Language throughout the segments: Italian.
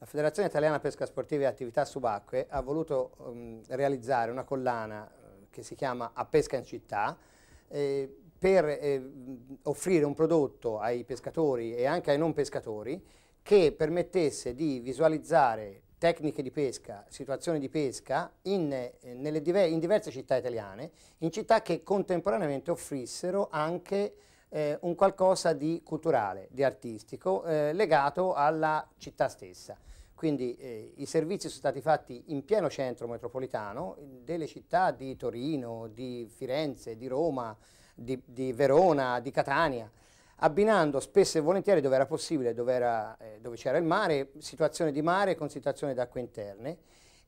La Federazione Italiana Pesca Sportiva e Attività Subacquee ha voluto um, realizzare una collana eh, che si chiama A Pesca in Città eh, per eh, offrire un prodotto ai pescatori e anche ai non pescatori che permettesse di visualizzare tecniche di pesca, situazioni di pesca in, eh, diver in diverse città italiane, in città che contemporaneamente offrissero anche eh, un qualcosa di culturale, di artistico, eh, legato alla città stessa. Quindi eh, i servizi sono stati fatti in pieno centro metropolitano, delle città di Torino, di Firenze, di Roma, di, di Verona, di Catania, abbinando spesso e volentieri dove era possibile, dove, eh, c'era il mare, situazioni di mare con situazioni d'acqua interne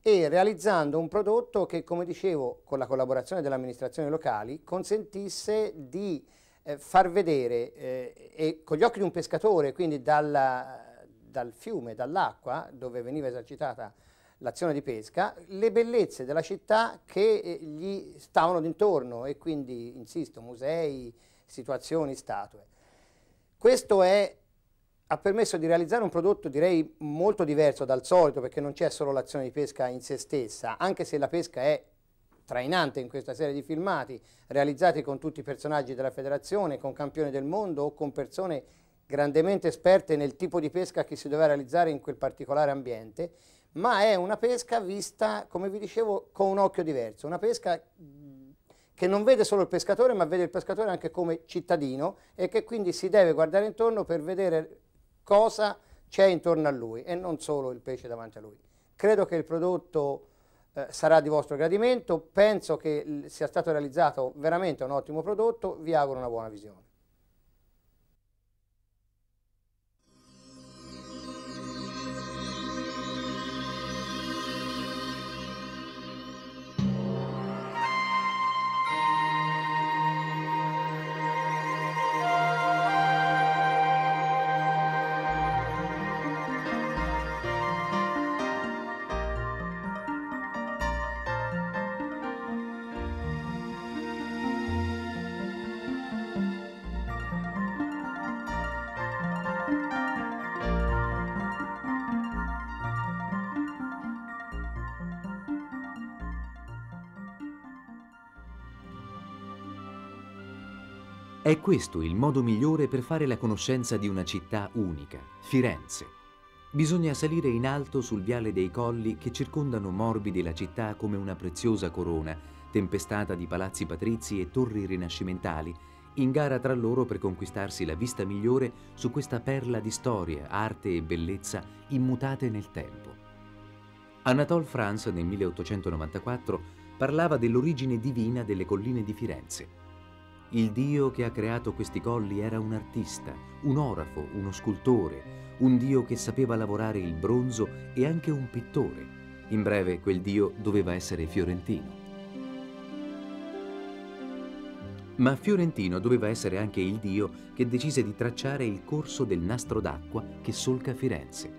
e realizzando un prodotto che, come dicevo, con la collaborazione delle amministrazioni locali, consentisse di eh, far vedere, eh, e con gli occhi di un pescatore, quindi dalla, dal fiume, dall'acqua, dove veniva esercitata l'azione di pesca, le bellezze della città che eh, gli stavano d'intorno e quindi, insisto, musei, situazioni, statue. Questo è, ha permesso di realizzare un prodotto direi molto diverso dal solito perché non c'è solo l'azione di pesca in se stessa, anche se la pesca è trainante in questa serie di filmati realizzati con tutti i personaggi della federazione, con campioni del mondo o con persone grandemente esperte nel tipo di pesca che si doveva realizzare in quel particolare ambiente, ma è una pesca vista, come vi dicevo, con un occhio diverso, una pesca che non vede solo il pescatore, ma vede il pescatore anche come cittadino e che quindi si deve guardare intorno per vedere cosa c'è intorno a lui e non solo il pesce davanti a lui. Credo che il prodotto eh, sarà di vostro gradimento, penso che sia stato realizzato veramente un ottimo prodotto, vi auguro una buona visione. È questo il modo migliore per fare la conoscenza di una città unica, Firenze. Bisogna salire in alto sul viale dei colli che circondano morbidi la città come una preziosa corona, tempestata di palazzi patrizi e torri rinascimentali, in gara tra loro per conquistarsi la vista migliore su questa perla di storia, arte e bellezza immutate nel tempo. Anatole France nel 1894 parlava dell'origine divina delle colline di Firenze. Il Dio che ha creato questi colli era un artista, un orafo, uno scultore, un Dio che sapeva lavorare il bronzo e anche un pittore. In breve, quel Dio doveva essere fiorentino. Ma Fiorentino doveva essere anche il Dio che decise di tracciare il corso del nastro d'acqua che solca Firenze.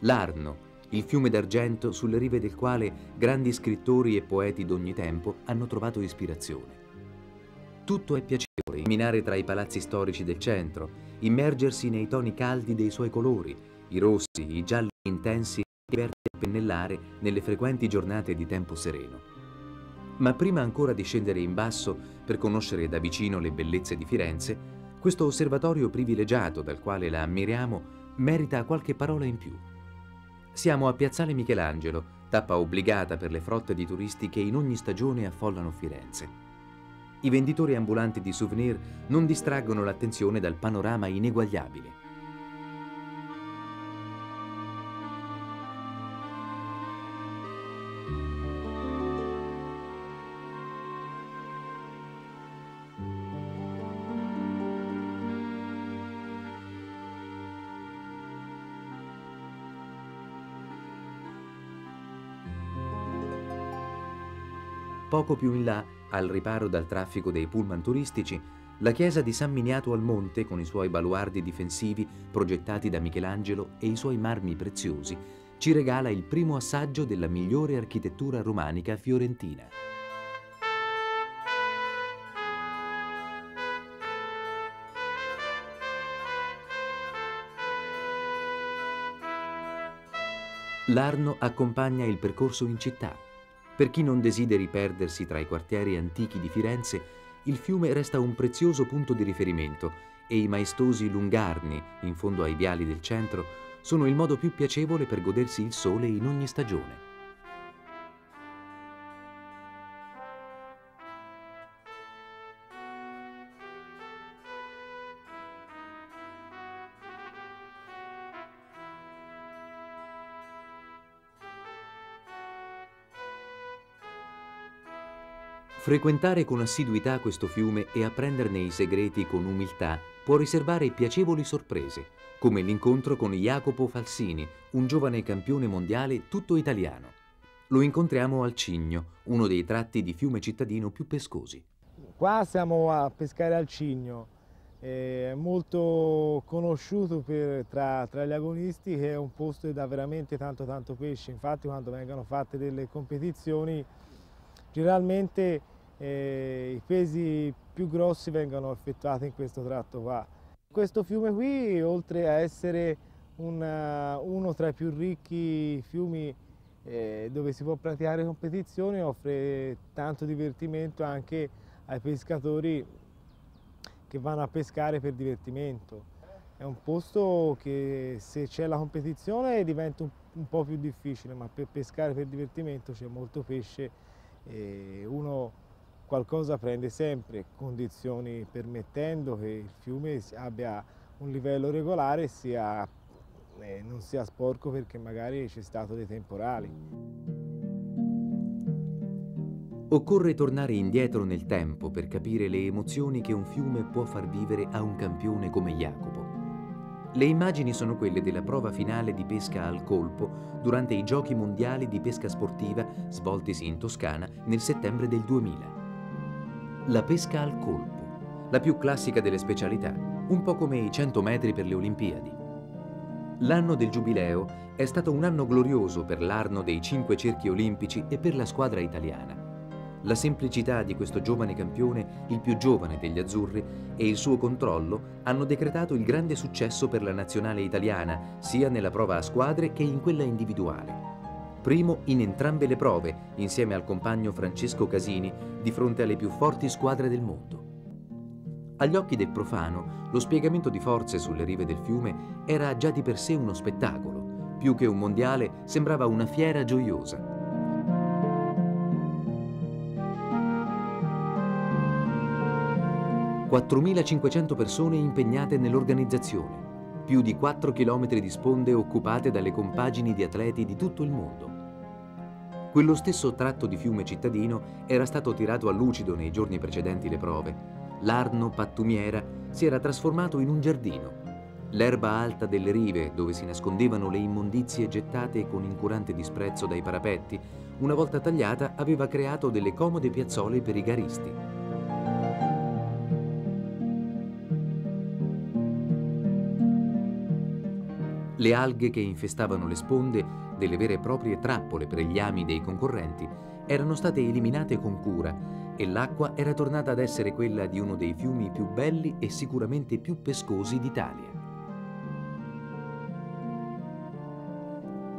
L'Arno, il fiume d'argento sulle rive del quale grandi scrittori e poeti d'ogni tempo hanno trovato ispirazione. Tutto è piacevole, camminare tra i palazzi storici del centro, immergersi nei toni caldi dei suoi colori, i rossi, i gialli intensi e i verdi a pennellare nelle frequenti giornate di tempo sereno. Ma prima ancora di scendere in basso per conoscere da vicino le bellezze di Firenze, questo osservatorio privilegiato dal quale la ammiriamo merita qualche parola in più. Siamo a Piazzale Michelangelo, tappa obbligata per le frotte di turisti che in ogni stagione affollano Firenze. I venditori ambulanti di souvenir non distraggono l'attenzione dal panorama ineguagliabile. Poco più in là al riparo dal traffico dei pullman turistici, la chiesa di San Miniato al Monte, con i suoi baluardi difensivi progettati da Michelangelo e i suoi marmi preziosi, ci regala il primo assaggio della migliore architettura romanica fiorentina. L'Arno accompagna il percorso in città. Per chi non desideri perdersi tra i quartieri antichi di Firenze, il fiume resta un prezioso punto di riferimento e i maestosi lungarni, in fondo ai viali del centro, sono il modo più piacevole per godersi il sole in ogni stagione. Frequentare con assiduità questo fiume e apprenderne i segreti con umiltà può riservare piacevoli sorprese, come l'incontro con Jacopo Falsini, un giovane campione mondiale tutto italiano. Lo incontriamo al Cigno, uno dei tratti di fiume cittadino più pescosi. Qua siamo a pescare al Cigno, è molto conosciuto per, tra, tra, gli agonisti che è un posto che dà veramente tanto tanto pesce, infatti quando vengono fatte delle competizioni generalmente e i pesi più grossi vengono effettuati in questo tratto qua. Questo fiume qui, oltre a essere una, uno tra i più ricchi fiumi eh, dove si può praticare competizioni, offre tanto divertimento anche ai pescatori che vanno a pescare per divertimento. È un posto che se c'è la competizione diventa un, un po' più difficile, ma per pescare per divertimento c'è molto pesce e uno qualcosa prende sempre, condizioni permettendo che il fiume abbia un livello regolare sia, eh, non sia sporco perché magari c'è stato dei temporali. Occorre tornare indietro nel tempo per capire le emozioni che un fiume può far vivere a un campione come Jacopo. Le immagini sono quelle della prova finale di pesca al colpo durante i giochi mondiali di pesca sportiva svoltisi in Toscana nel settembre del 2000 la pesca al colpo, la più classica delle specialità, un po' come i 100 metri per le Olimpiadi. L'anno del Giubileo è stato un anno glorioso per l'Arno dei cinque cerchi olimpici e per la squadra italiana. La semplicità di questo giovane campione, il più giovane degli azzurri, e il suo controllo hanno decretato il grande successo per la nazionale italiana, sia nella prova a squadre che in quella individuale primo in entrambe le prove, insieme al compagno Francesco Casini, di fronte alle più forti squadre del mondo. Agli occhi del profano, lo spiegamento di forze sulle rive del fiume era già di per sé uno spettacolo. Più che un mondiale, sembrava una fiera gioiosa. ...4.500 persone impegnate nell'organizzazione, più di 4 km di sponde occupate dalle compagini di atleti di tutto il mondo. Quello stesso tratto di fiume cittadino era stato tirato a lucido nei giorni precedenti le prove. L'Arno pattumiera si era trasformato in un giardino. L'erba alta delle rive, dove si nascondevano le immondizie gettate con incurante disprezzo dai parapetti, una volta tagliata aveva creato delle comode piazzole per i garisti. Le alghe che infestavano le sponde delle vere e proprie trappole per gli ami dei concorrenti, erano state eliminate con cura e l'acqua era tornata ad essere quella di uno dei fiumi più belli e sicuramente più pescosi d'Italia.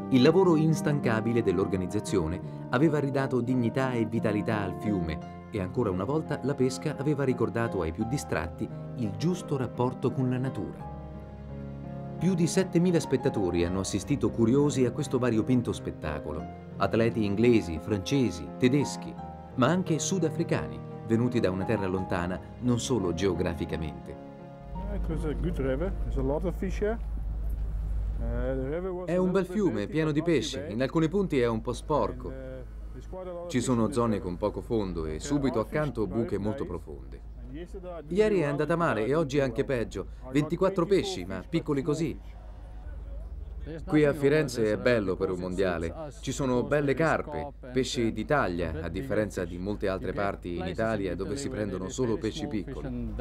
Il lavoro instancabile dell'organizzazione aveva ridato dignità e vitalità al fiume e ancora una volta la pesca aveva ricordato ai più distratti il giusto rapporto con la natura. Più di 7.000 spettatori hanno assistito curiosi a questo variopinto spettacolo. Atleti inglesi, francesi, tedeschi, ma anche sudafricani, venuti da una terra lontana non solo geograficamente. È un bel fiume, pieno di pesce. In alcuni punti è un po' sporco. Ci sono zone con poco fondo e subito accanto buche molto profonde. Ieri è andata male e oggi è anche peggio. 24 pesci, ma piccoli così. Qui a Firenze è bello per un mondiale. Ci sono belle carpe, pesci d'Italia, a differenza di molte altre parti in Italia dove si prendono solo pesci piccoli.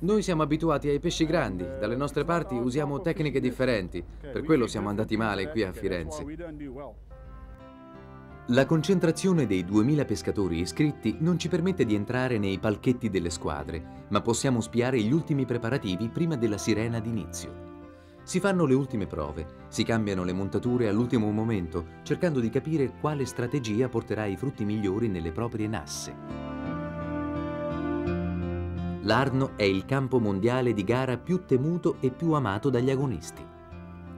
Noi siamo abituati ai pesci grandi, dalle nostre parti usiamo tecniche differenti, per quello siamo andati male qui a Firenze. La concentrazione dei 2000 pescatori iscritti non ci permette di entrare nei palchetti delle squadre, ma possiamo spiare gli ultimi preparativi prima della sirena d'inizio. Si fanno le ultime prove, si cambiano le montature all'ultimo momento, cercando di capire quale strategia porterà i frutti migliori nelle proprie nasse. L'Arno è il campo mondiale di gara più temuto e più amato dagli agonisti.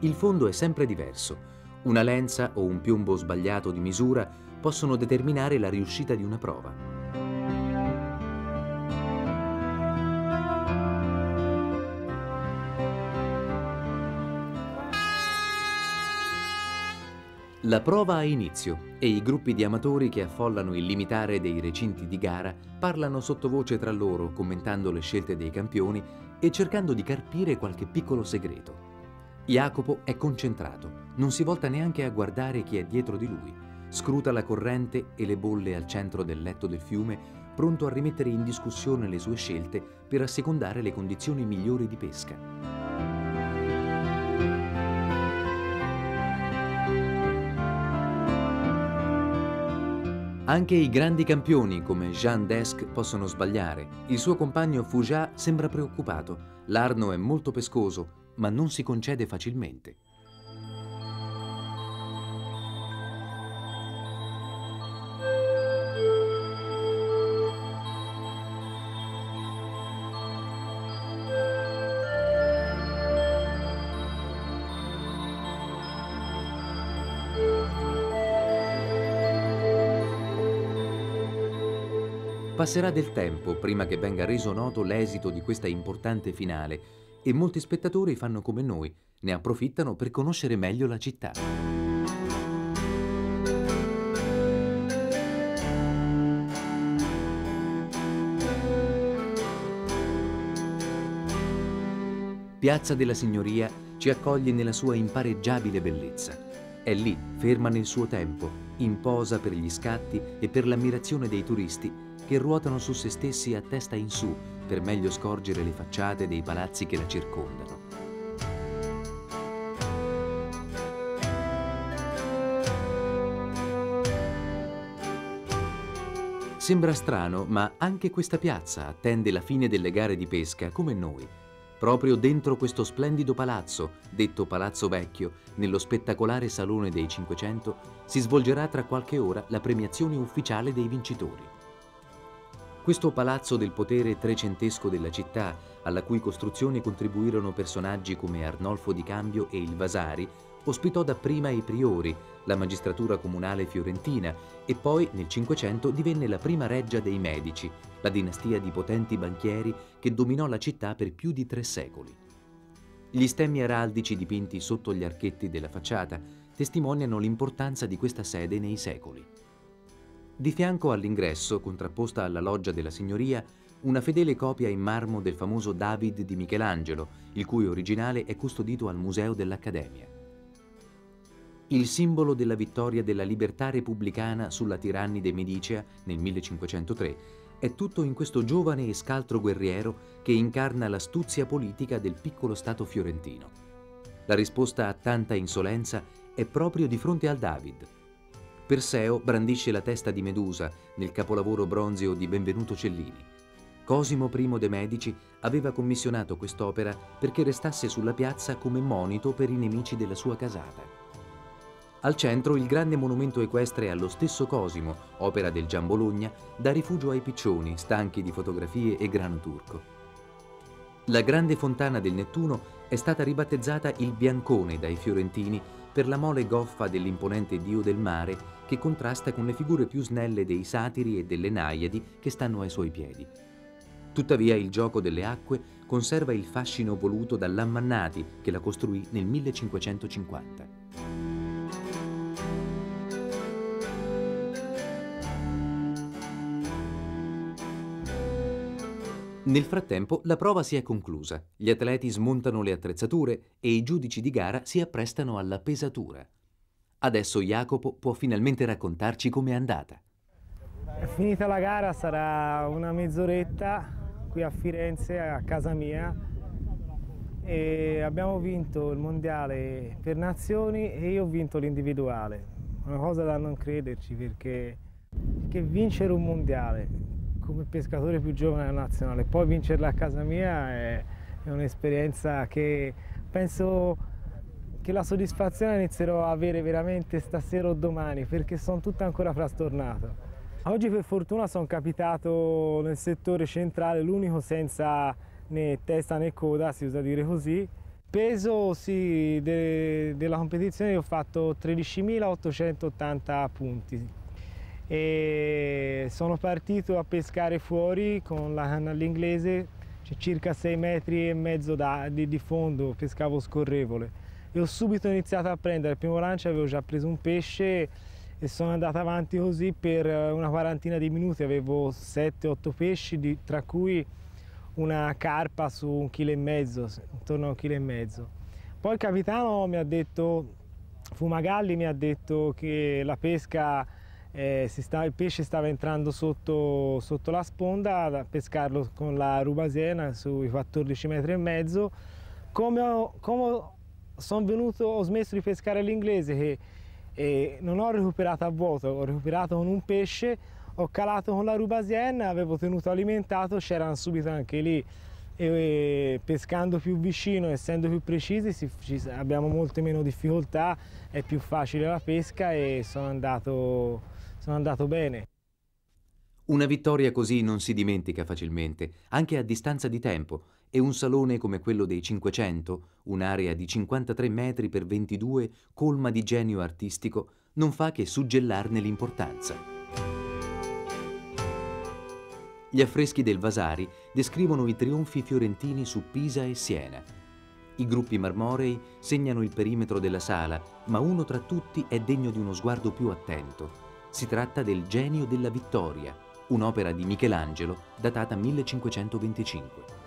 Il fondo è sempre diverso, una lenza o un piombo sbagliato di misura possono determinare la riuscita di una prova. La prova ha inizio e i gruppi di amatori che affollano il limitare dei recinti di gara parlano sottovoce tra loro, commentando le scelte dei campioni e cercando di carpire qualche piccolo segreto. Jacopo è concentrato, non si volta neanche a guardare chi è dietro di lui. Scruta la corrente e le bolle al centro del letto del fiume, pronto a rimettere in discussione le sue scelte per assecondare le condizioni migliori di pesca. Anche i grandi campioni come Jean Desk possono sbagliare. Il suo compagno Foujas sembra preoccupato. L'Arno è molto pescoso, ma non si concede facilmente. Passerà del tempo prima che venga reso noto l'esito di questa importante finale e molti spettatori fanno come noi, ne approfittano per conoscere meglio la città. Piazza della Signoria ci accoglie nella sua impareggiabile bellezza. È lì, ferma nel suo tempo, in posa per gli scatti e per l'ammirazione dei turisti che ruotano su se stessi a testa in su per meglio scorgere le facciate dei palazzi che la circondano. Sembra strano, ma anche questa piazza attende la fine delle gare di pesca come noi. Proprio dentro questo splendido palazzo, detto Palazzo Vecchio, nello spettacolare Salone dei Cinquecento, si svolgerà tra qualche ora la premiazione ufficiale dei vincitori. Questo palazzo del potere trecentesco della città, alla cui costruzione contribuirono personaggi come Arnolfo di Cambio e il Vasari, ospitò dapprima i priori, la magistratura comunale fiorentina e poi nel Cinquecento divenne la prima reggia dei Medici, la dinastia di potenti banchieri che dominò la città per più di tre secoli. Gli stemmi araldici dipinti sotto gli archetti della facciata testimoniano l'importanza di questa sede nei secoli. Di fianco all'ingresso, contrapposta alla loggia della signoria, una fedele copia in marmo del famoso David di Michelangelo, il cui originale è custodito al Museo dell'Accademia. Il simbolo della vittoria della libertà repubblicana sulla tirannide Medicea nel 1503 è tutto in questo giovane e scaltro guerriero che incarna l'astuzia politica del piccolo Stato fiorentino. La risposta a tanta insolenza è proprio di fronte al David, Perseo brandisce la testa di Medusa nel capolavoro bronzeo di Benvenuto Cellini. Cosimo I de' Medici aveva commissionato quest'opera perché restasse sulla piazza come monito per i nemici della sua casata. Al centro il grande monumento equestre allo stesso Cosimo, opera del Gian Bologna, dà rifugio ai piccioni, stanchi di fotografie e grano turco. La grande fontana del Nettuno è stata ribattezzata il Biancone dai fiorentini per la mole goffa dell'imponente dio del mare che contrasta con le figure più snelle dei satiri e delle naiadi che stanno ai suoi piedi. Tuttavia il gioco delle acque conserva il fascino voluto da Lammannati che la costruì nel 1550. Nel frattempo la prova si è conclusa, gli atleti smontano le attrezzature e i giudici di gara si apprestano alla pesatura. Adesso Jacopo può finalmente raccontarci com'è andata. È finita la gara, sarà una mezz'oretta qui a Firenze, a casa mia, e abbiamo vinto il mondiale per nazioni e io ho vinto l'individuale. una cosa da non crederci perché, perché vincere un mondiale come pescatore più giovane della nazionale, poi vincerla a casa mia è, è un'esperienza che penso che la soddisfazione inizierò a avere veramente stasera o domani perché sono tutto ancora frastornato. Oggi per fortuna sono capitato nel settore centrale, l'unico senza né testa né coda, si usa dire così. Peso sì, de, della competizione ho fatto 13.880 punti e sono partito a pescare fuori con la canna all'inglese, cioè circa 6 metri e mezzo da, di, di fondo, pescavo scorrevole e ho subito iniziato a prendere, il primo lancio avevo già preso un pesce e sono andato avanti così per una quarantina di minuti, avevo 7-8 pesci, di, tra cui una carpa su un chilo e mezzo, intorno a un chilo e mezzo. Poi il capitano mi ha detto, Fumagalli mi ha detto che la pesca, eh, sta, il pesce stava entrando sotto, sotto, la sponda, da pescarlo con la rubasena sui 14 metri e mezzo. Come, ho, come sono venuto, ho smesso di pescare l'inglese che e non ho recuperato a vuoto, ho recuperato con un pesce, ho calato con la rubasien, avevo tenuto alimentato, c'erano subito anche lì e pescando più vicino, essendo più precisi, si, abbiamo molte meno difficoltà, è più facile la pesca e sono andato, sono andato bene. Una vittoria così non si dimentica facilmente, anche a distanza di tempo, e un salone come quello dei 500, un'area di 53 metri per 22 colma di genio artistico, non fa che suggellarne l'importanza. Gli affreschi del Vasari descrivono i trionfi fiorentini su Pisa e Siena. I gruppi marmorei segnano il perimetro della sala, ma uno tra tutti è degno di uno sguardo più attento. Si tratta del Genio della Vittoria, un'opera di Michelangelo datata 1525.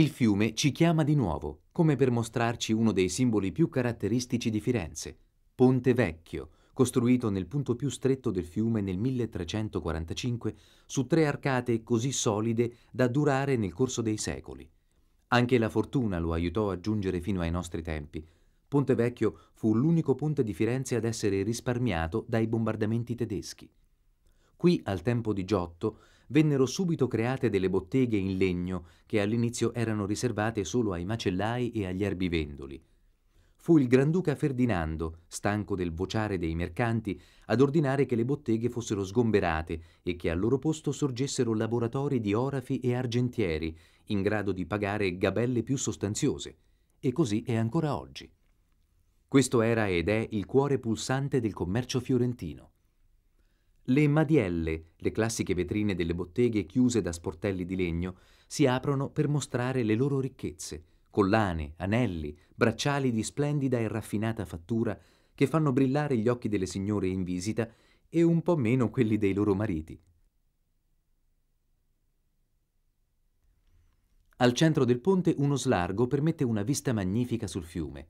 Il fiume ci chiama di nuovo, come per mostrarci uno dei simboli più caratteristici di Firenze, Ponte Vecchio, costruito nel punto più stretto del fiume nel 1345 su tre arcate così solide da durare nel corso dei secoli. Anche la fortuna lo aiutò a giungere fino ai nostri tempi. Ponte Vecchio fu l'unico ponte di Firenze ad essere risparmiato dai bombardamenti tedeschi. Qui, al tempo di Giotto, vennero subito create delle botteghe in legno che all'inizio erano riservate solo ai macellai e agli erbivendoli. Fu il Granduca Ferdinando, stanco del vociare dei mercanti, ad ordinare che le botteghe fossero sgomberate e che al loro posto sorgessero laboratori di orafi e argentieri, in grado di pagare gabelle più sostanziose. E così è ancora oggi. Questo era ed è il cuore pulsante del commercio fiorentino. Le madielle, le classiche vetrine delle botteghe chiuse da sportelli di legno, si aprono per mostrare le loro ricchezze, collane, anelli, bracciali di splendida e raffinata fattura che fanno brillare gli occhi delle signore in visita e un po' meno quelli dei loro mariti. Al centro del ponte uno slargo permette una vista magnifica sul fiume.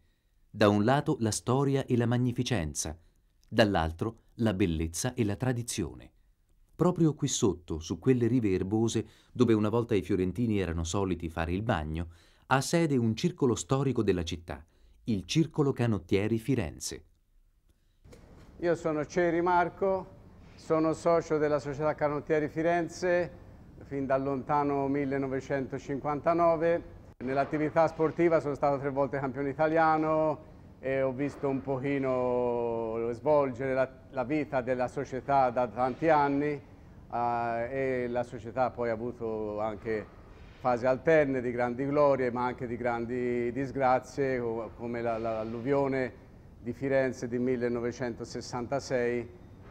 Da un lato la storia e la magnificenza, dall'altro la bellezza e la tradizione. Proprio qui sotto, su quelle rive erbose, dove una volta i fiorentini erano soliti fare il bagno, ha sede un circolo storico della città, il Circolo Canottieri Firenze. Io sono Ceri Marco, sono socio della Società Canottieri Firenze fin dal lontano 1959. Nell'attività sportiva sono stato tre volte campione italiano, e ho visto un pochino svolgere la, la vita della società da tanti anni uh, e la società poi ha avuto anche fasi alterne di grandi glorie ma anche di grandi disgrazie come l'alluvione di Firenze di 1966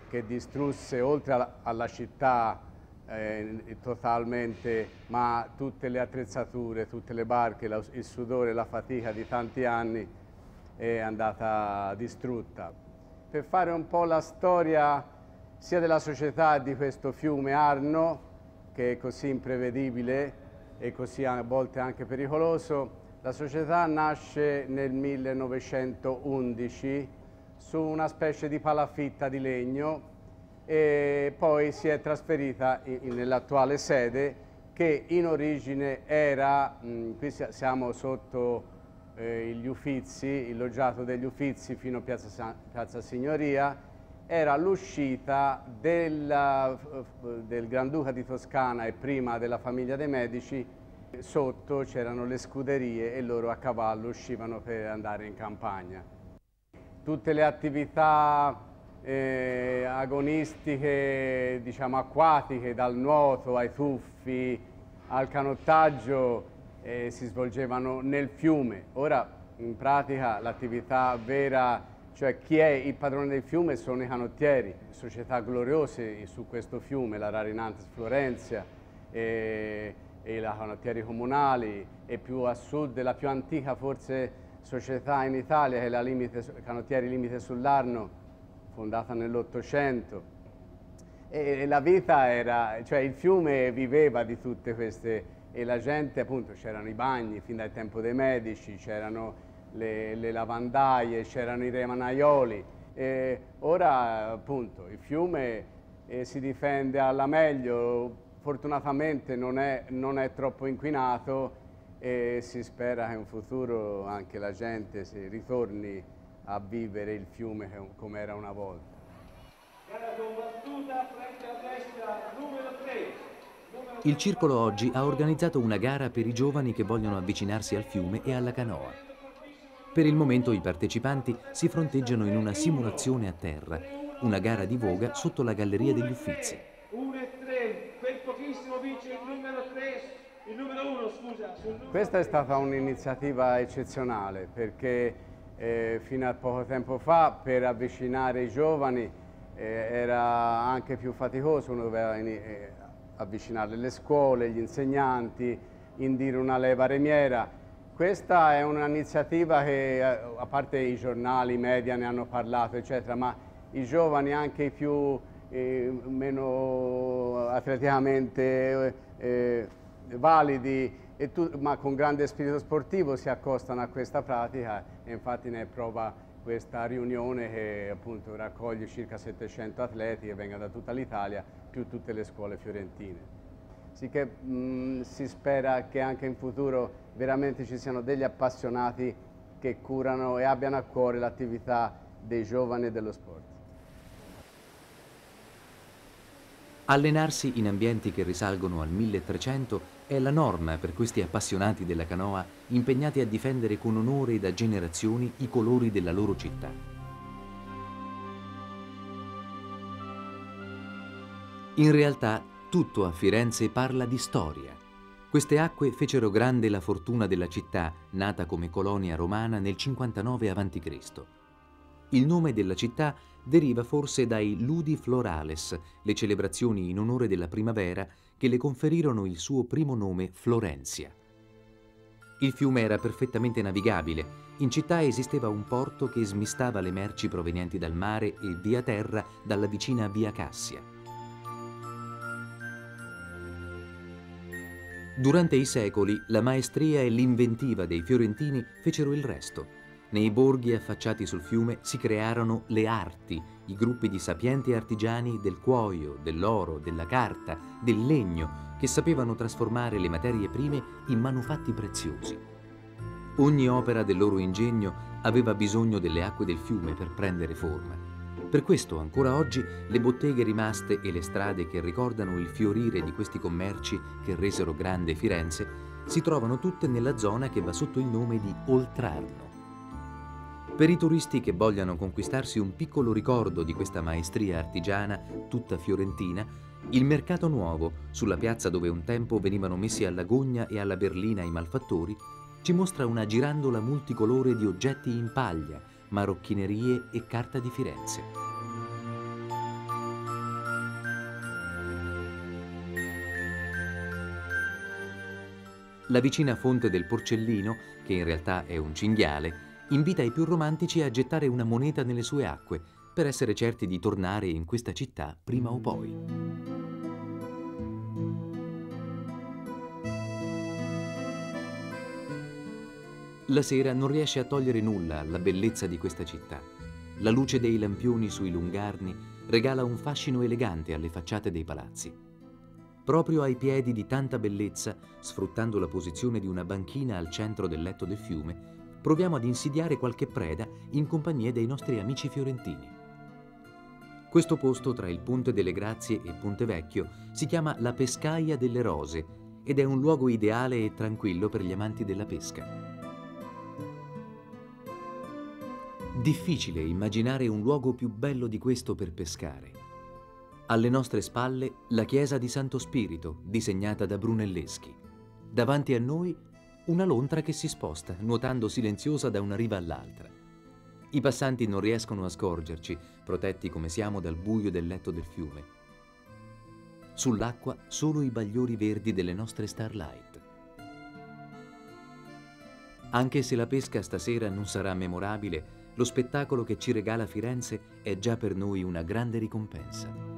che distrusse oltre alla, alla città eh, totalmente ma tutte le attrezzature, tutte le barche, la, il sudore, la fatica di tanti anni è andata distrutta. Per fare un po' la storia sia della società di questo fiume Arno, che è così imprevedibile e così a volte anche pericoloso, la società nasce nel 1911 su una specie di palafitta di legno e poi si è trasferita nell'attuale sede che in origine era, qui siamo sotto eh, gli Uffizi, il loggiato degli Uffizi fino a Piazza, Piazza Signoria, era l'uscita del, del Granduca di Toscana e prima della famiglia dei Medici, sotto c'erano le scuderie e loro a cavallo uscivano per andare in campagna. Tutte le attività eh, agonistiche, diciamo acquatiche, dal nuoto ai tuffi, al canottaggio, eh, si svolgevano nel fiume. Ora in pratica l'attività vera, cioè chi è il padrone del fiume sono i canottieri, società gloriose su questo fiume, la Rarinantes Florenzia e, e la canottieri comunali e più a sud la più antica forse società in Italia che è la Limite, Canottieri Limite sull'Arno, fondata nell'Ottocento. E, e la vita era, cioè il fiume viveva di tutte queste e la gente appunto c'erano i bagni fin dal tempo dei medici, c'erano le, le, lavandaie, c'erano i remanaioli e ora appunto il fiume eh, si difende alla meglio, fortunatamente non è, non è, troppo inquinato e si spera che in futuro anche la gente si ritorni a vivere il fiume come era una volta. Gara combattuta, frente a destra, numero 3. Il circolo oggi ha organizzato una gara per i giovani che vogliono avvicinarsi al fiume e alla canoa. Per il momento i partecipanti si fronteggiano in una simulazione a terra, una gara di voga sotto la galleria degli Uffizi. 1 e 3, quel pochissimo vince il numero 3, il numero 1 scusa. Questa è stata un'iniziativa eccezionale perché eh, fino a poco tempo fa per avvicinare i giovani eh, era anche più faticoso, uno doveva eh, avvicinare le scuole, gli insegnanti, indire una leva remiera. Questa è un'iniziativa che, eh, a parte i giornali, i media ne hanno parlato, eccetera, ma i giovani, anche i più eh, meno atleticamente eh, validi, tu, ma con grande spirito sportivo, si accostano a questa pratica e infatti ne è prova questa riunione che appunto raccoglie circa 700 atleti che vengono da tutta l'Italia più tutte le scuole fiorentine. Sicché mh, si spera che anche in futuro veramente ci siano degli appassionati che curano e abbiano a cuore l'attività dei giovani e dello sport. Allenarsi in ambienti che risalgono al 1300 è la norma per questi appassionati della canoa impegnati a difendere con onore da generazioni i colori della loro città. In realtà tutto a Firenze parla di storia. Queste acque fecero grande la fortuna della città, nata come colonia romana nel 59 a.C. Il nome della città deriva forse dai Ludi Florales, le celebrazioni in onore della primavera che le conferirono il suo primo nome Florenzia. Il fiume era perfettamente navigabile. In città esisteva un porto che smistava le merci provenienti dal mare e via terra dalla vicina via Cassia. Durante i secoli la maestria e l'inventiva dei fiorentini fecero il resto. Nei borghi affacciati sul fiume si crearono le arti, i gruppi di sapienti artigiani del cuoio, dell'oro, della carta, del legno, che sapevano trasformare le materie prime in manufatti preziosi. Ogni opera del loro ingegno aveva bisogno delle acque del fiume per prendere forma. Per questo ancora oggi le botteghe rimaste e le strade che ricordano il fiorire di questi commerci che resero grande Firenze si trovano tutte nella zona che va sotto il nome di Oltrarno. Per i turisti che vogliano conquistarsi un piccolo ricordo di questa maestria artigiana tutta fiorentina, il mercato nuovo, sulla piazza dove un tempo venivano messi alla gogna e alla berlina i malfattori, ci mostra una girandola multicolore di oggetti in paglia, marocchinerie e carta di Firenze. La vicina fonte del Porcellino, che in realtà è un cinghiale, invita i più romantici a gettare una moneta nelle sue acque per essere certi di tornare in questa città prima o poi. La sera non riesce a togliere nulla alla bellezza di questa città. La luce dei lampioni sui lungarni regala un fascino elegante alle facciate dei palazzi. Proprio ai piedi di tanta bellezza, sfruttando la posizione di una banchina al centro del letto del fiume, proviamo ad insidiare qualche preda in compagnia dei nostri amici fiorentini. Questo posto tra il Ponte delle Grazie e Ponte Vecchio si chiama la Pescaia delle Rose ed è un luogo ideale e tranquillo per gli amanti della pesca. Difficile immaginare un luogo più bello di questo per pescare. Alle nostre spalle la chiesa di Santo Spirito, disegnata da Brunelleschi. Davanti a noi una lontra che si sposta, nuotando silenziosa da una riva all'altra. I passanti non riescono a scorgerci, protetti come siamo dal buio del letto del fiume. Sull'acqua solo i bagliori verdi delle nostre starlight. Anche se la pesca stasera non sarà memorabile, lo spettacolo che ci regala Firenze è già per noi una grande ricompensa.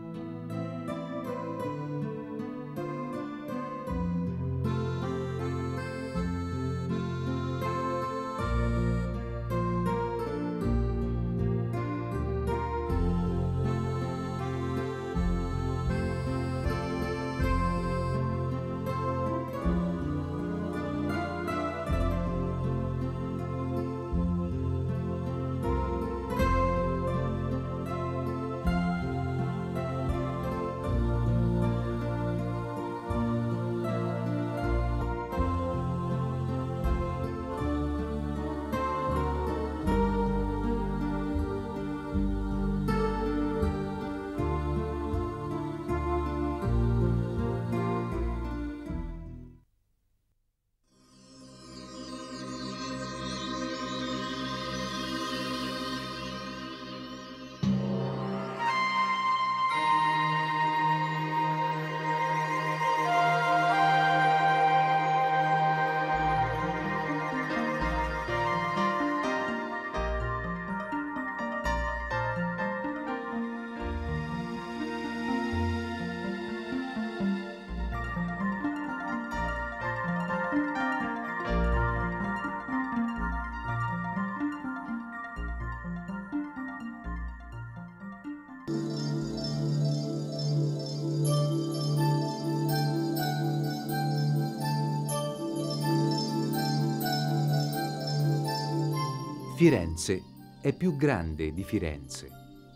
Firenze è più grande di Firenze.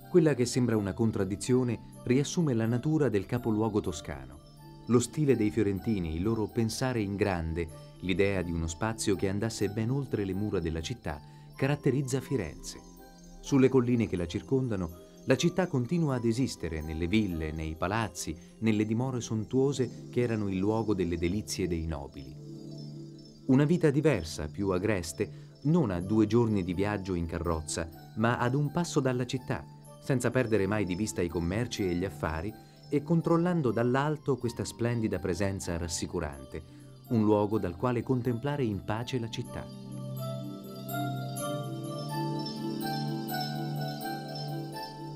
Quella che sembra una contraddizione riassume la natura del capoluogo toscano. Lo stile dei fiorentini, il loro pensare in grande, l'idea di uno spazio che andasse ben oltre le mura della città, caratterizza Firenze. Sulle colline che la circondano, la città continua ad esistere nelle ville, nei palazzi, nelle dimore sontuose che erano il luogo delle delizie dei nobili. Una vita diversa, più agreste, non a due giorni di viaggio in carrozza, ma ad un passo dalla città, senza perdere mai di vista i commerci e gli affari e controllando dall'alto questa splendida presenza rassicurante, un luogo dal quale contemplare in pace la città.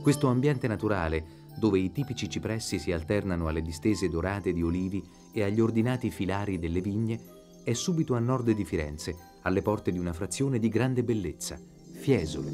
Questo ambiente naturale, dove i tipici cipressi si alternano alle distese dorate di olivi e agli ordinati filari delle vigne, è subito a nord di Firenze, alle porte di una frazione di grande bellezza, Fiesole.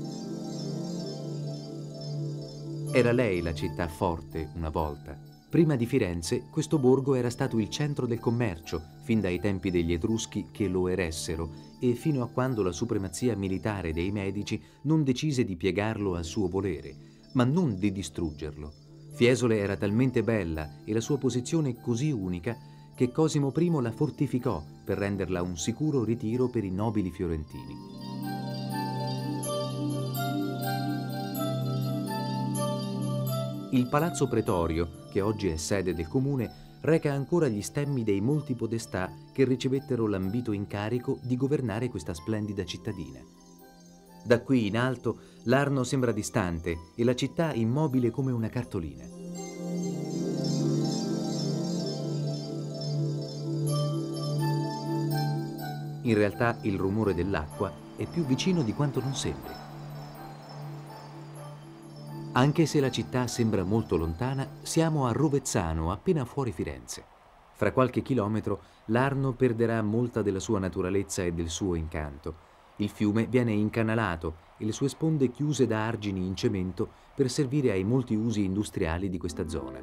Era lei la città forte una volta. Prima di Firenze, questo borgo era stato il centro del commercio, fin dai tempi degli Etruschi che lo eressero e fino a quando la supremazia militare dei Medici non decise di piegarlo a suo volere, ma non di distruggerlo. Fiesole era talmente bella e la sua posizione così unica che Cosimo I la fortificò per renderla un sicuro ritiro per i nobili fiorentini. Il Palazzo Pretorio, che oggi è sede del comune, reca ancora gli stemmi dei molti podestà che ricevettero l'ambito incarico di governare questa splendida cittadina. Da qui in alto l'Arno sembra distante e la città immobile come una cartolina. In realtà il rumore dell'acqua è più vicino di quanto non sembri. Anche se la città sembra molto lontana, siamo a Rovezzano, appena fuori Firenze. Fra qualche chilometro l'Arno perderà molta della sua naturalezza e del suo incanto. Il fiume viene incanalato e le sue sponde chiuse da argini in cemento per servire ai molti usi industriali di questa zona.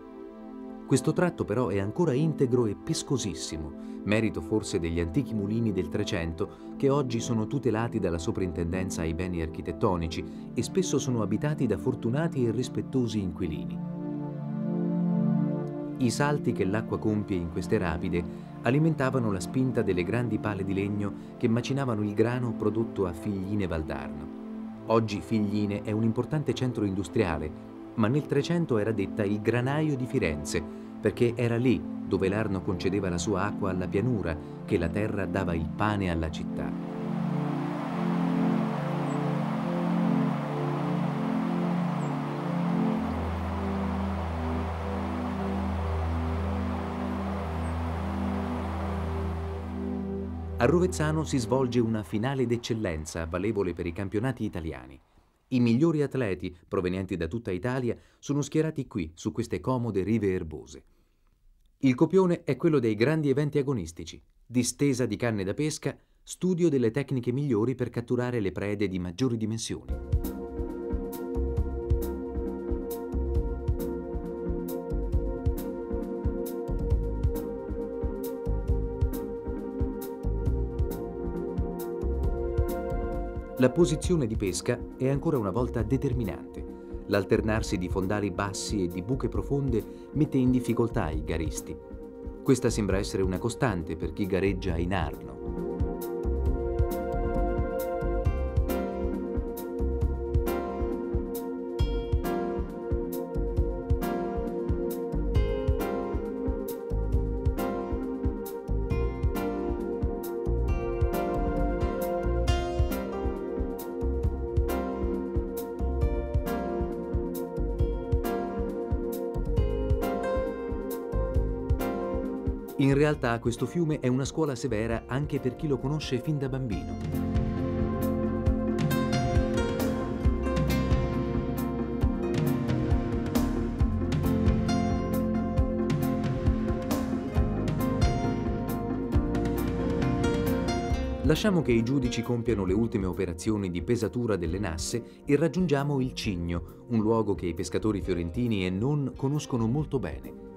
Questo tratto però è ancora integro e pescosissimo, merito forse degli antichi mulini del Trecento che oggi sono tutelati dalla soprintendenza ai beni architettonici e spesso sono abitati da fortunati e rispettosi inquilini. I salti che l'acqua compie in queste rapide alimentavano la spinta delle grandi pale di legno che macinavano il grano prodotto a Figline Valdarno. Oggi Figline è un importante centro industriale, ma nel Trecento era detta il granaio di Firenze, perché era lì dove l'Arno concedeva la sua acqua alla pianura, che la terra dava il pane alla città. A Rovezzano si svolge una finale d'eccellenza valevole per i campionati italiani. I migliori atleti, provenienti da tutta Italia, sono schierati qui, su queste comode rive erbose. Il copione è quello dei grandi eventi agonistici, distesa di canne da pesca, studio delle tecniche migliori per catturare le prede di maggiori dimensioni. La posizione di pesca è ancora una volta determinante. L'alternarsi di fondali bassi e di buche profonde mette in difficoltà i garisti. Questa sembra essere una costante per chi gareggia in Arno. In realtà questo fiume è una scuola severa anche per chi lo conosce fin da bambino. Lasciamo che i giudici compiano le ultime operazioni di pesatura delle nasse e raggiungiamo il Cigno, un luogo che i pescatori fiorentini e non conoscono molto bene.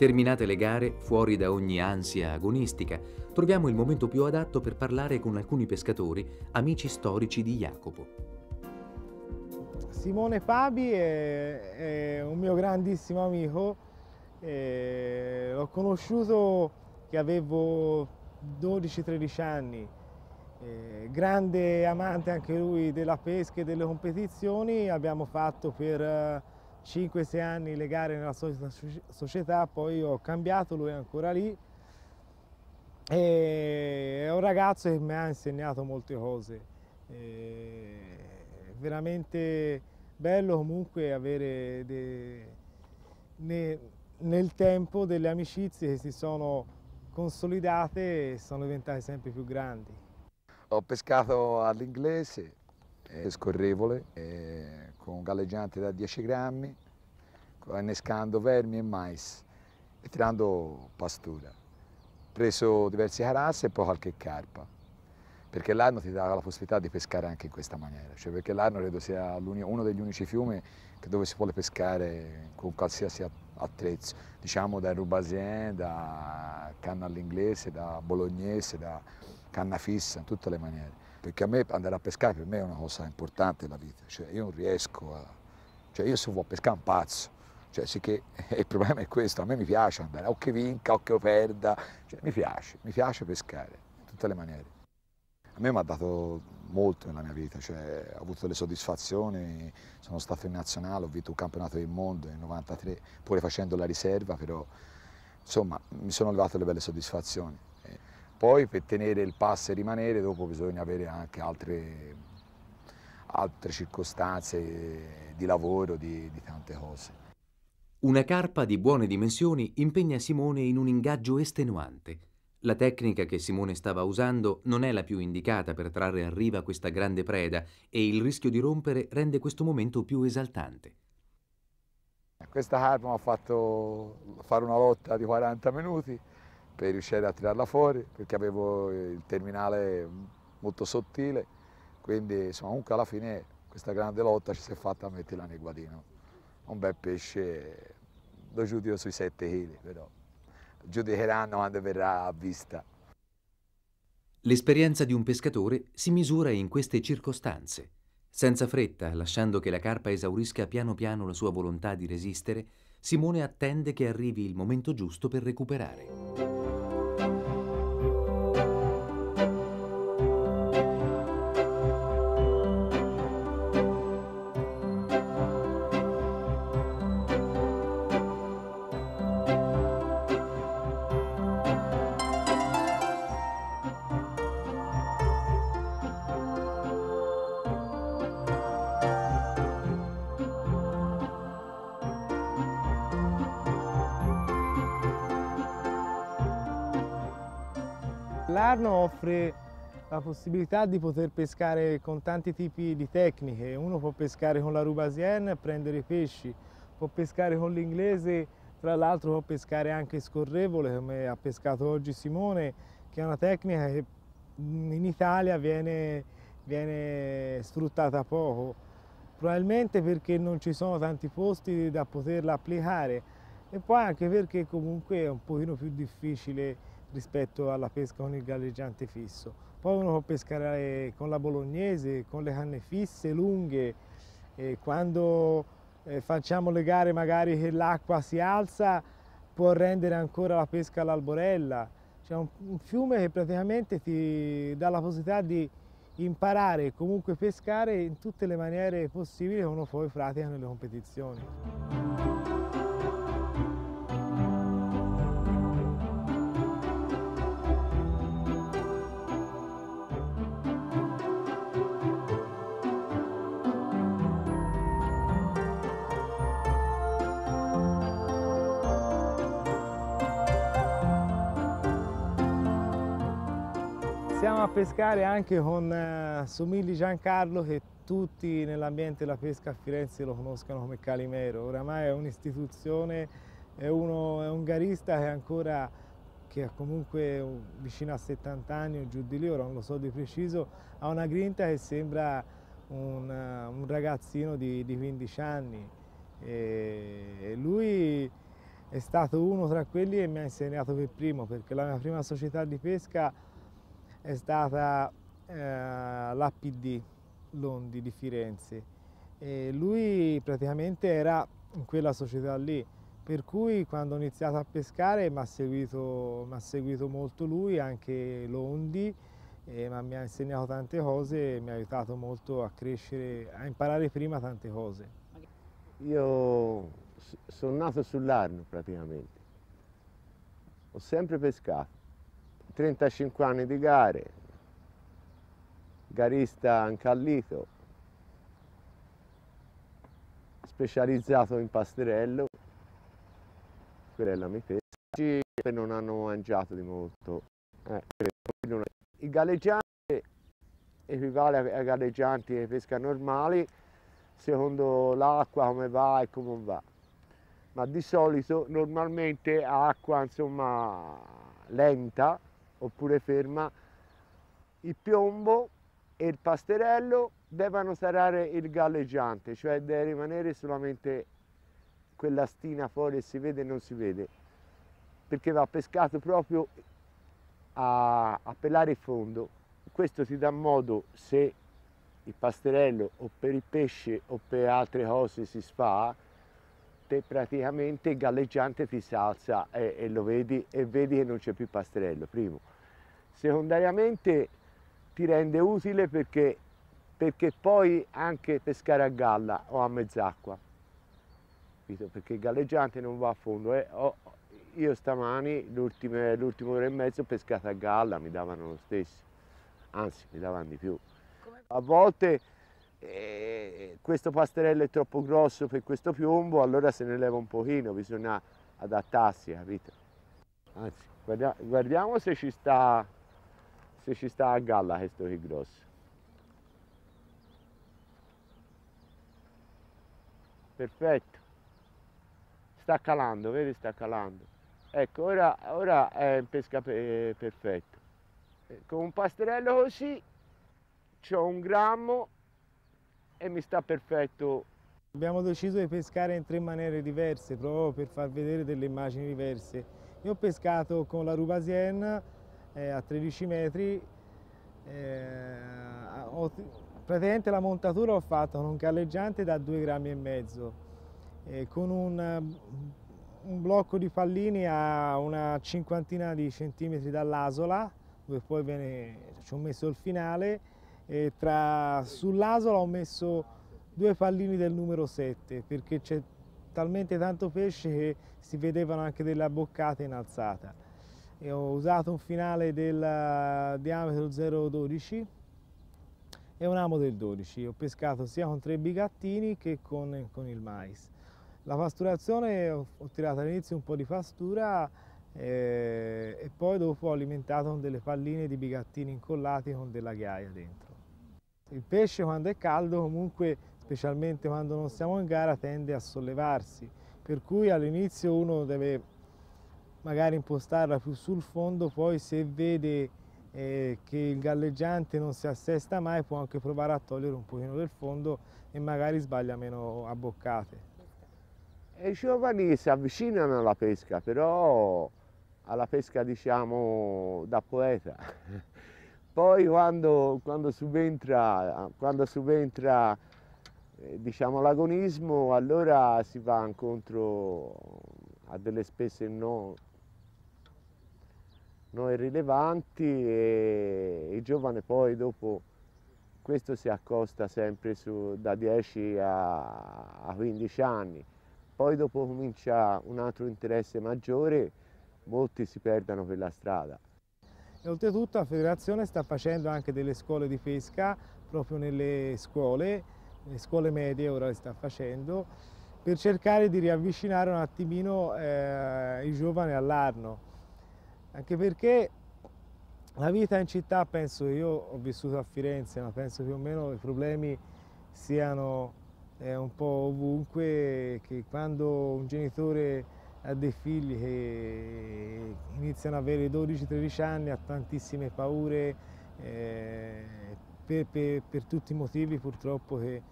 Terminate le gare, fuori da ogni ansia agonistica, troviamo il momento più adatto per parlare con alcuni pescatori, amici storici di Jacopo. Simone Fabi è, è un mio grandissimo amico, l'ho conosciuto che avevo 12-13 anni Eh, grande amante anche lui della pesca e delle competizioni, abbiamo fatto per 5-6 eh, anni le gare nella solita società, poi ho cambiato, lui è ancora lì. E è un ragazzo che mi ha insegnato molte cose. E veramente bello comunque avere de, ne, nel tempo delle amicizie che si sono consolidate e sono diventate sempre più grandi. Ho pescato all'inglese, eh, scorrevole, eh, con galleggiante da 10 grammi, innescando vermi e mais e tirando pastura. Ho preso diversi carassi e poi qualche carpa perché l'Arno ti dà la possibilità di pescare anche in questa maniera, cioè perché l'Arno credo sia uno degli unici fiumi dove si può pescare con qualsiasi attrezzo, diciamo da rubasien, da canna all'inglese, da bolognese, da canna fissa, in tutte le maniere. Perché a me andare a pescare per me è una cosa importante nella vita, cioè io non riesco a... cioè io se vuoi pescare un pazzo, cioè sì che il problema è questo, a me mi piace andare, o che vinca o che perda, cioè mi piace, mi piace pescare in tutte le maniere a me mi ha dato molto nella mia vita, cioè, ho avuto delle soddisfazioni, sono stato in nazionale, ho vinto un campionato del mondo nel 93, pure facendo la riserva, però insomma mi sono levato le belle soddisfazioni. Poi per tenere il passo e rimanere dopo bisogna avere anche altre, altre circostanze di lavoro, di, di tante cose. Una carpa di buone dimensioni impegna Simone in un ingaggio estenuante la tecnica che Simone stava usando non è la più indicata per trarre a riva questa grande preda e il rischio di rompere rende questo momento più esaltante. Questa carpa mi ha fatto fare una lotta di 40 minuti per riuscire a tirarla fuori perché avevo il terminale molto sottile, quindi insomma, comunque alla fine questa grande lotta ci si è fatta a metterla nel guadino. Un bel pesce, lo giudico sui 7 kg però giudicheranno quando verrà a vista. L'esperienza di un pescatore si misura in queste circostanze. Senza fretta, lasciando che la carpa esaurisca piano piano la sua volontà di resistere, Simone attende che arrivi il momento giusto per recuperare. Possibilità di poter pescare con tanti tipi di tecniche. Uno può pescare con la rubasienne, prendere i pesci, può pescare con l'inglese, tra l'altro può pescare anche scorrevole come ha pescato oggi Simone, che è una tecnica che in Italia viene, viene sfruttata poco, probabilmente perché non ci sono tanti posti da poterla applicare e poi anche perché comunque è un pochino più difficile rispetto alla pesca con il galleggiante fisso. Poi uno può pescare con la bolognese, con le canne fisse, lunghe, e quando eh, facciamo le gare magari che l'acqua si alza può rendere ancora la pesca all'alborella. C'è un, un, fiume che praticamente ti dà la possibilità di imparare e comunque pescare in tutte le maniere possibili che uno poi pratica nelle competizioni. A pescare anche con eh, Somigli Giancarlo che tutti nell'ambiente della pesca a Firenze lo conoscono come Calimero. Oramai è un'istituzione, è, è, un garista che ancora che ha comunque vicino a 70 anni o giù di lì, ora non lo so di preciso, ha una grinta che sembra un, un ragazzino di, di, 15 anni. E lui è stato uno tra quelli che mi ha insegnato per primo, perché la mia prima società di pesca è stata eh, l'APD Londi di Firenze. E lui praticamente era in quella società lì. Per cui quando ho iniziato a pescare mi ha seguito, seguito, molto lui, anche Londi ma mi ha insegnato tante cose e mi ha aiutato molto a crescere, a imparare prima tante cose. Io sono nato sull'Arno praticamente, ho sempre pescato, 35 anni di gare, garista incallito, specializzato in pasterello, quella mi pesca, non hanno mangiato di molto. Eh, I galleggianti equivale ai galleggianti e pesca normali secondo l'acqua come va e come va. Ma di solito normalmente acqua insomma lenta oppure ferma, il piombo e il pasterello devono sarare il galleggiante, cioè deve rimanere solamente quella stina fuori e si vede e non si vede, perché va pescato proprio a, a pelare il fondo. Questo ti dà modo, se il pasterello o per il pesce o per altre cose si sfa, te praticamente il galleggiante ti si alza e, e lo vedi e vedi che non c'è più pasterello, primo. Secondariamente ti rende utile perché, perché poi anche pescare a galla o a mezz'acqua, perché il galleggiante non va a fondo. Eh. io stamani l'ultimo ora e mezzo ho pescato a galla, mi davano lo stesso, anzi mi davano di più. A volte eh, questo pasterello è troppo grosso per questo piombo, allora se ne leva un pochino, bisogna adattarsi, capito? Anzi, guardia, guardiamo se ci, sta, se ci sta a galla questo qui grosso. Perfetto. Sta calando, vedi sta calando. Ecco, ora, ora è in pesca perfetto. Con un pasterello così ho un grammo e mi sta perfetto. Abbiamo deciso di pescare in tre maniere diverse proprio per far vedere delle immagini diverse. Io ho pescato con la Rubasien eh, a 13 metri, eh, ho, praticamente la montatura ho fatto con un galleggiante da 2 grammi e mezzo, eh, con un, un blocco di pallini a una cinquantina di centimetri dall'asola, dove poi viene, ci ho messo il finale e tra, sull'asola ho messo due pallini del numero 7 perché c'è talmente tanto pesce che si vedevano anche delle abboccate in alzata. E ho usato un finale del diametro 0,12 e un amo del 12. Ho pescato sia con tre bigattini che con, con il mais. La pasturazione ho, ho tirato all'inizio un po' di pastura eh, e poi dopo ho alimentato con delle palline di bigattini incollati con della ghiaia dentro. Il pesce quando è caldo comunque, specialmente quando non siamo in gara, tende a sollevarsi, per cui all'inizio uno deve magari impostarla più sul fondo, poi se vede eh, che il galleggiante non si assesta mai può anche provare a togliere un pochino del fondo e magari sbaglia meno abboccate. I giovani si avvicinano alla pesca, però alla pesca diciamo da poeta. Poi quando, quando subentra, quando subentra eh, diciamo, l'agonismo, allora si va incontro a delle spese non, non irrilevanti e il giovane poi dopo questo si accosta sempre su, da 10 a, a 15 anni. Poi dopo comincia un altro interesse maggiore, molti si perdono per la strada. E oltretutto la federazione sta facendo anche delle scuole di pesca proprio nelle scuole, le scuole medie ora le sta facendo, per cercare di riavvicinare un attimino eh, i giovani all'Arno. Anche perché la vita in città, penso, io ho vissuto a Firenze, ma penso più o meno i problemi siano eh, un po' ovunque, che quando un genitore ha dei figli che iniziano ad avere 12-13 anni, ha tantissime paure eh, per, per, per, tutti i motivi purtroppo che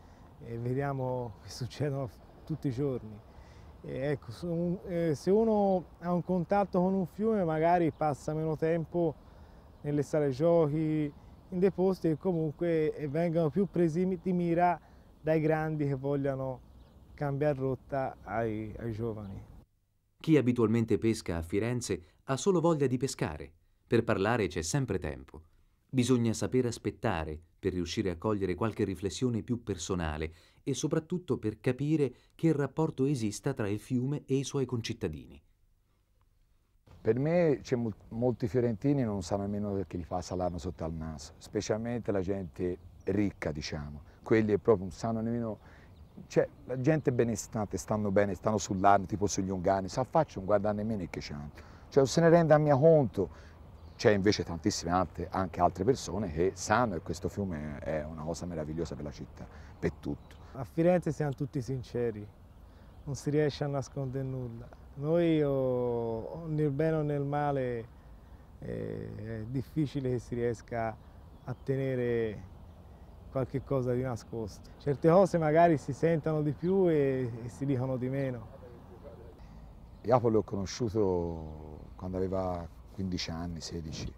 eh, vediamo che succedono tutti i giorni. Eh, ecco, se uno ha un contatto con un fiume magari passa meno tempo nelle sale giochi, in dei posti che comunque vengono più presi di mira dai grandi che vogliono cambiare rotta ai, ai giovani. Chi abitualmente pesca a Firenze ha solo voglia di pescare. Per parlare c'è sempre tempo. Bisogna saper aspettare per riuscire a cogliere qualche riflessione più personale e soprattutto per capire che rapporto esista tra il fiume e i suoi concittadini. Per me mol molti fiorentini non sanno nemmeno perché li fa Salerno sotto al naso, specialmente la gente ricca, diciamo. Quelli proprio non sanno nemmeno... Cioè, la gente benestante, stanno bene, stanno sull'arno, tipo sugli ungani, si affacciano, guardano nemmeno che c'hanno. Cioè, se ne rende a mio conto, c'è invece tantissime altre, anche altre persone che sanno che questo fiume è una cosa meravigliosa per la città, per tutto. A Firenze siamo tutti sinceri, non si riesce a nascondere nulla. Noi o, nel bene o nel male eh, è difficile che si riesca a tenere qualche cosa di nascosto. Certe cose magari si sentono di più e, e si dicono di meno. Jacopo l'ho conosciuto quando aveva 15 anni, 16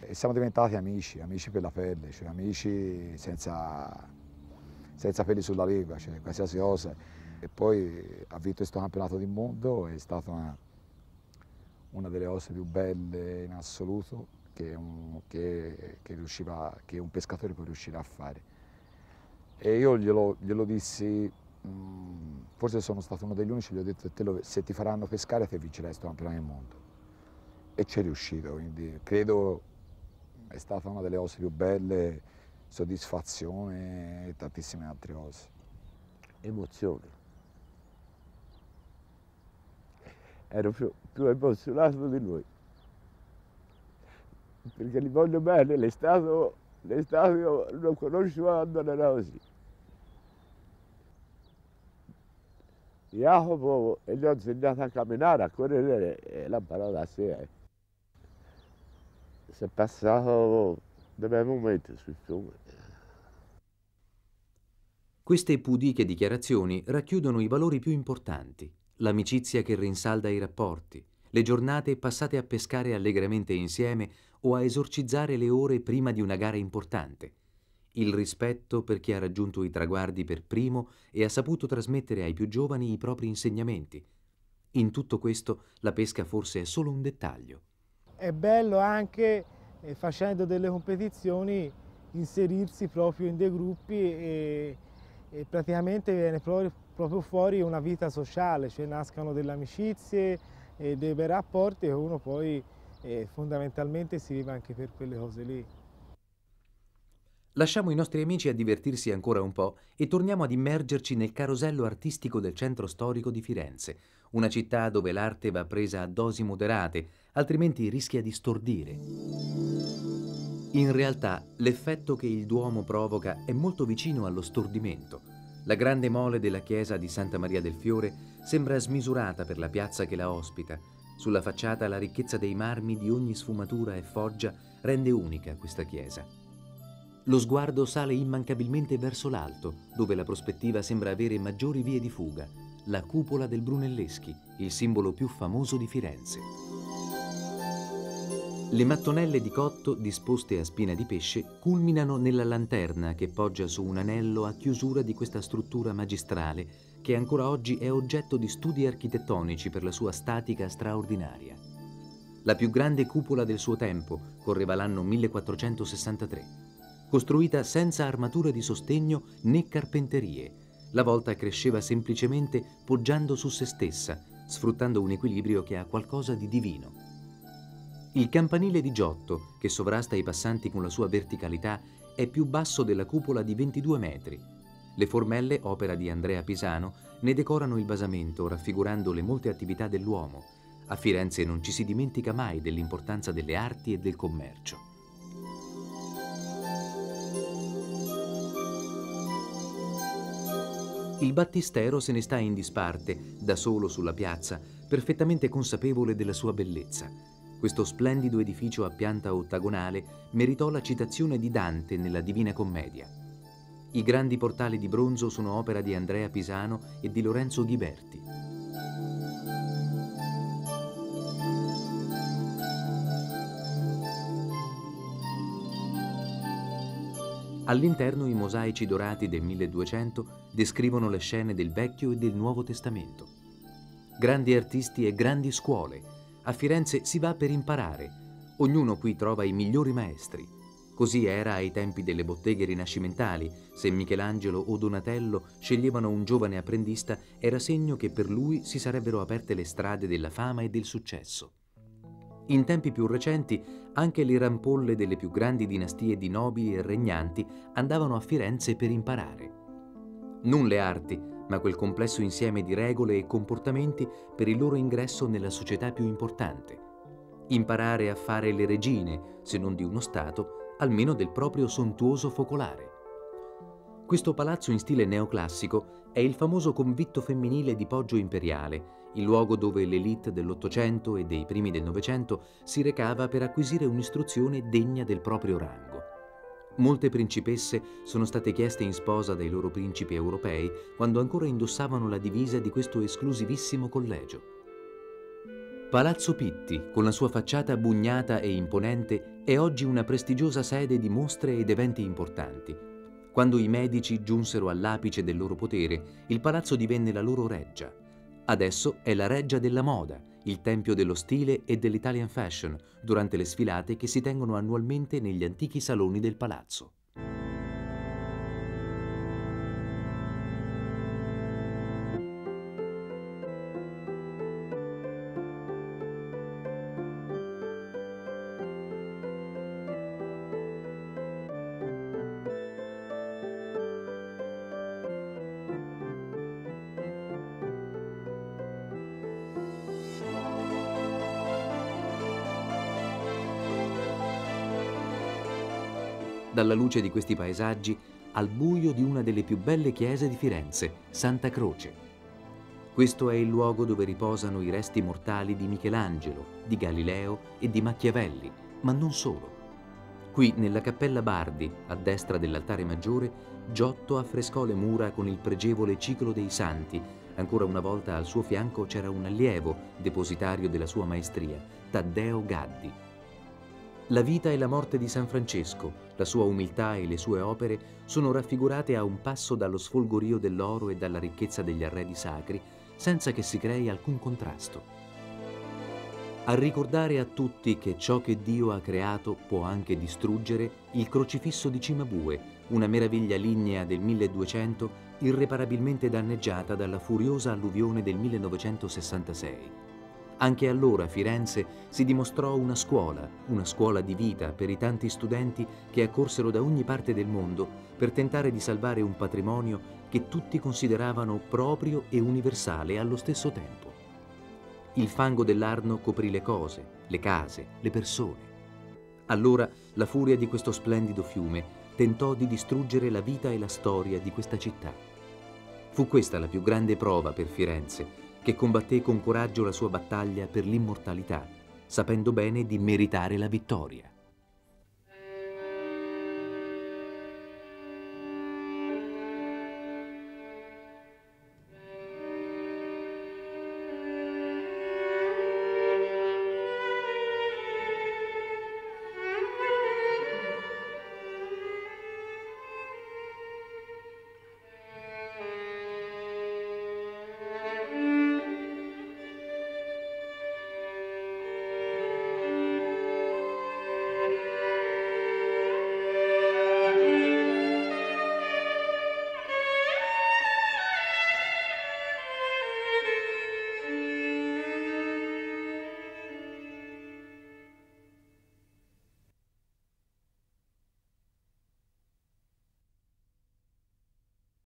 e siamo diventati amici, amici per la pelle, cioè amici senza, senza peli sulla lingua, cioè qualsiasi cosa e poi ha vinto questo campionato del mondo, è stata una, una, delle cose più belle in assoluto che un, che, che, riusciva, che un pescatore può riuscire a fare. E io glielo, glielo dissi, mh, mm, forse sono stato uno degli unici, gli ho detto lo, se ti faranno pescare te vincerai questo campionato del mondo. E ci è riuscito, quindi credo è stata una delle cose più belle, soddisfazione e tantissime altre cose. Emozione. ero più, più emozionato di lui. Perché li voglio bene, l'estate, non conosco quando era così. Jacopo gli ho insegnato a camminare, a correre e l'ha imparato da sé. Eh. Si è passato dei bei momenti sul fiume. Queste pudiche dichiarazioni racchiudono i valori più importanti l'amicizia che rinsalda i rapporti, le giornate passate a pescare allegramente insieme o a esorcizzare le ore prima di una gara importante, il rispetto per chi ha raggiunto i traguardi per primo e ha saputo trasmettere ai più giovani i propri insegnamenti. In tutto questo la pesca forse è solo un dettaglio. È bello anche, eh, facendo delle competizioni, inserirsi proprio in dei gruppi e, e praticamente viene proprio fuori una vita sociale, cioè nascano delle amicizie e dei bei rapporti e uno poi eh, fondamentalmente si vive anche per quelle cose lì. Lasciamo i nostri amici a divertirsi ancora un po' e torniamo ad immergerci nel carosello artistico del centro storico di Firenze, una città dove l'arte va presa a dosi moderate, altrimenti rischia di stordire. In realtà l'effetto che il Duomo provoca è molto vicino allo stordimento. La grande mole della chiesa di Santa Maria del Fiore sembra smisurata per la piazza che la ospita. Sulla facciata la ricchezza dei marmi di ogni sfumatura e foggia rende unica questa chiesa. Lo sguardo sale immancabilmente verso l'alto, dove la prospettiva sembra avere maggiori vie di fuga, la cupola del Brunelleschi, il simbolo più famoso di Firenze. Le mattonelle di cotto disposte a spina di pesce culminano nella lanterna che poggia su un anello a chiusura di questa struttura magistrale che ancora oggi è oggetto di studi architettonici per la sua statica straordinaria. La più grande cupola del suo tempo correva l'anno 1463, costruita senza armature di sostegno né carpenterie. La volta cresceva semplicemente poggiando su se stessa, sfruttando un equilibrio che ha qualcosa di divino. Il campanile di Giotto, che sovrasta i passanti con la sua verticalità, è più basso della cupola di 22 metri. Le formelle, opera di Andrea Pisano, ne decorano il basamento, raffigurando le molte attività dell'uomo. A Firenze non ci si dimentica mai dell'importanza delle arti e del commercio. Il battistero se ne sta in disparte, da solo sulla piazza, perfettamente consapevole della sua bellezza. Questo splendido edificio a pianta ottagonale meritò la citazione di Dante nella Divina Commedia. I grandi portali di bronzo sono opera di Andrea Pisano e di Lorenzo Ghiberti. All'interno i mosaici dorati del 1200 descrivono le scene del Vecchio e del Nuovo Testamento. Grandi artisti e grandi scuole a Firenze si va per imparare. Ognuno qui trova i migliori maestri. Così era ai tempi delle botteghe rinascimentali. Se Michelangelo o Donatello sceglievano un giovane apprendista, era segno che per lui si sarebbero aperte le strade della fama e del successo. In tempi più recenti, anche le rampolle delle più grandi dinastie di nobili e regnanti andavano a Firenze per imparare. Non le arti, ma quel complesso insieme di regole e comportamenti per il loro ingresso nella società più importante. Imparare a fare le regine, se non di uno Stato, almeno del proprio sontuoso focolare. Questo palazzo in stile neoclassico è il famoso convitto femminile di Poggio Imperiale, il luogo dove l'elite dell'Ottocento e dei primi del Novecento si recava per acquisire un'istruzione degna del proprio rango. Molte principesse sono state chieste in sposa dai loro principi europei quando ancora indossavano la divisa di questo esclusivissimo collegio. Palazzo Pitti, con la sua facciata bugnata e imponente, è oggi una prestigiosa sede di mostre ed eventi importanti. Quando i medici giunsero all'apice del loro potere, il palazzo divenne la loro reggia. Adesso è la reggia della moda, il tempio dello stile e dell'Italian fashion, durante le sfilate che si tengono annualmente negli antichi saloni del palazzo. Dalla luce di questi paesaggi al buio di una delle più belle chiese di Firenze, Santa Croce. Questo è il luogo dove riposano i resti mortali di Michelangelo, di Galileo e di Machiavelli, ma non solo. Qui, nella cappella Bardi, a destra dell'altare maggiore, Giotto affrescò le mura con il pregevole ciclo dei santi. Ancora una volta al suo fianco c'era un allievo, depositario della sua maestria, Taddeo Gaddi, la vita e la morte di San Francesco, la sua umiltà e le sue opere sono raffigurate a un passo dallo sfolgorio dell'oro e dalla ricchezza degli arredi sacri, senza che si crei alcun contrasto. A ricordare a tutti che ciò che Dio ha creato può anche distruggere il crocifisso di Cimabue, una meraviglia lignea del 1200 irreparabilmente danneggiata dalla furiosa alluvione del 1966. Anche allora Firenze si dimostrò una scuola, una scuola di vita per i tanti studenti che accorsero da ogni parte del mondo per tentare di salvare un patrimonio che tutti consideravano proprio e universale allo stesso tempo. Il fango dell'Arno coprì le cose, le case, le persone. Allora la furia di questo splendido fiume tentò di distruggere la vita e la storia di questa città. Fu questa la più grande prova per Firenze che combatté con coraggio la sua battaglia per l'immortalità, sapendo bene di meritare la vittoria.